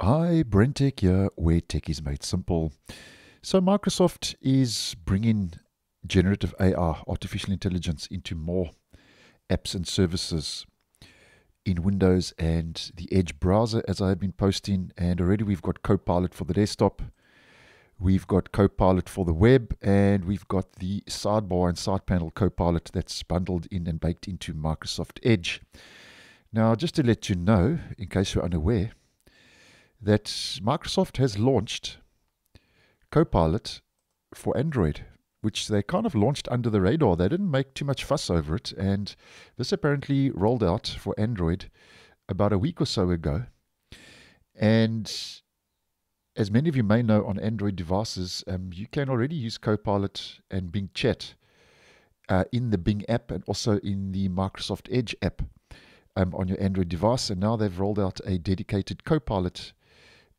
Hi, BrenTech here, where tech is made simple. So, Microsoft is bringing generative AI, artificial intelligence, into more apps and services in Windows and the Edge browser, as I have been posting. And already we've got Copilot for the desktop, we've got Copilot for the web, and we've got the sidebar and side panel Copilot that's bundled in and baked into Microsoft Edge. Now, just to let you know, in case you're unaware, that Microsoft has launched Copilot for Android, which they kind of launched under the radar. They didn't make too much fuss over it. And this apparently rolled out for Android about a week or so ago. And as many of you may know on Android devices, um, you can already use Copilot and Bing Chat uh, in the Bing app and also in the Microsoft Edge app um, on your Android device. And now they've rolled out a dedicated Copilot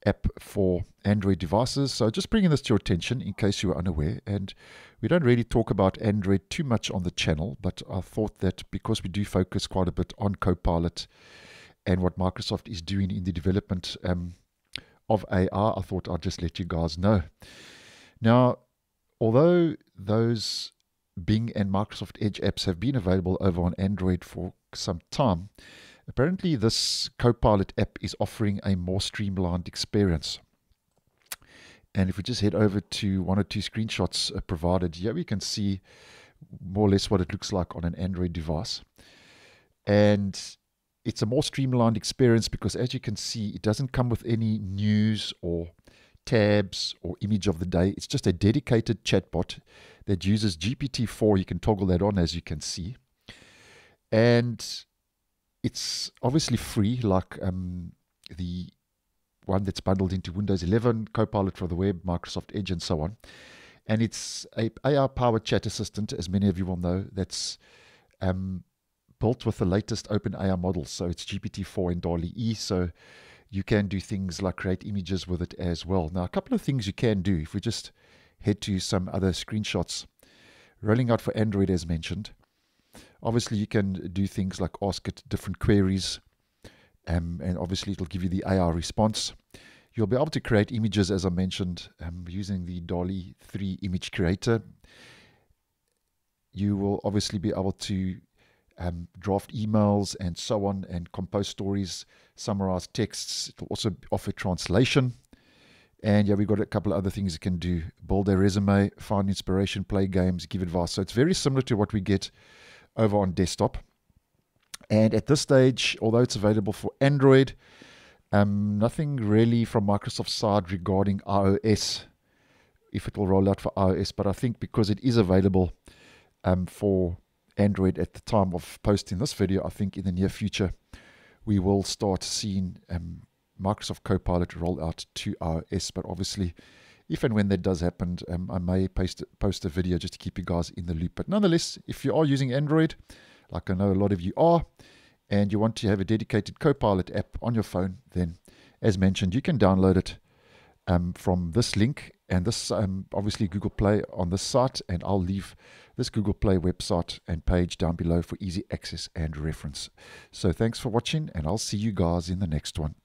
app for Android devices. So just bringing this to your attention in case you are unaware. And we don't really talk about Android too much on the channel, but I thought that because we do focus quite a bit on Copilot and what Microsoft is doing in the development um, of AI, I thought I'd just let you guys know. Now, although those Bing and Microsoft Edge apps have been available over on Android for some time, Apparently, this Copilot app is offering a more streamlined experience. And if we just head over to one or two screenshots uh, provided, here we can see more or less what it looks like on an Android device. And it's a more streamlined experience because, as you can see, it doesn't come with any news or tabs or image of the day. It's just a dedicated chatbot that uses GPT-4. You can toggle that on, as you can see. And it's obviously free, like um, the one that's bundled into Windows 11, Copilot for the web, Microsoft Edge, and so on. And it's a AI-powered chat assistant, as many of you will know, that's um, built with the latest OpenAI models. So it's GPT-4 and DALL-E. So you can do things like create images with it as well. Now, a couple of things you can do. If we just head to some other screenshots, rolling out for Android, as mentioned. Obviously, you can do things like ask it different queries, um, and obviously, it'll give you the AI response. You'll be able to create images, as I mentioned, um, using the DALL-E 3 image creator. You will obviously be able to um, draft emails and so on, and compose stories, summarize texts. It will also offer translation. And yeah, we've got a couple of other things you can do build a resume, find inspiration, play games, give advice. So it's very similar to what we get over on desktop. And at this stage, although it's available for Android, um, nothing really from Microsoft's side regarding iOS, if it will roll out for iOS. But I think because it is available um, for Android at the time of posting this video, I think in the near future, we will start seeing um, Microsoft Copilot roll out to iOS. But obviously, if and when that does happen, um, I may post, post a video just to keep you guys in the loop. But nonetheless, if you are using Android, like I know a lot of you are, and you want to have a dedicated Copilot app on your phone, then as mentioned, you can download it um, from this link and this um, obviously Google Play on this site, and I'll leave this Google Play website and page down below for easy access and reference. So thanks for watching, and I'll see you guys in the next one.